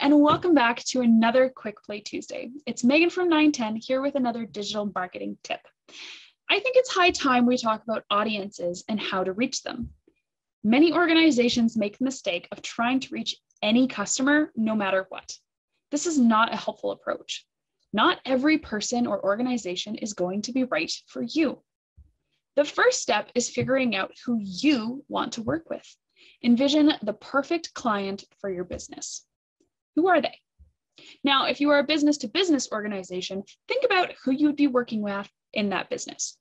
and welcome back to another Quick Play Tuesday. It's Megan from nine10 here with another digital marketing tip. I think it's high time we talk about audiences and how to reach them. Many organizations make the mistake of trying to reach any customer no matter what. This is not a helpful approach. Not every person or organization is going to be right for you. The first step is figuring out who you want to work with. Envision the perfect client for your business. Who are they? Now, if you are a business to business organization, think about who you would be working with in that business.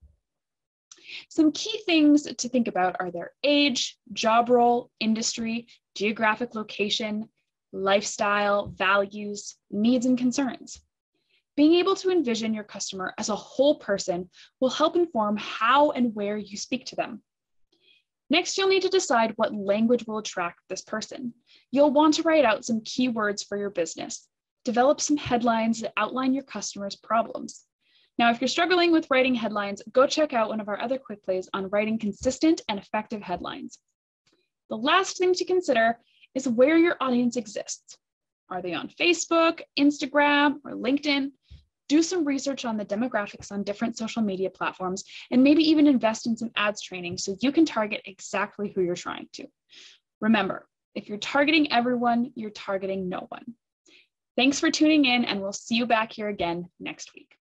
Some key things to think about are their age, job role, industry, geographic location, lifestyle, values, needs, and concerns. Being able to envision your customer as a whole person will help inform how and where you speak to them. Next, you'll need to decide what language will attract this person. You'll want to write out some keywords for your business. Develop some headlines that outline your customer's problems. Now, if you're struggling with writing headlines, go check out one of our other quick plays on writing consistent and effective headlines. The last thing to consider is where your audience exists. Are they on Facebook, Instagram, or LinkedIn? Do some research on the demographics on different social media platforms, and maybe even invest in some ads training so you can target exactly who you're trying to. Remember, if you're targeting everyone, you're targeting no one. Thanks for tuning in, and we'll see you back here again next week.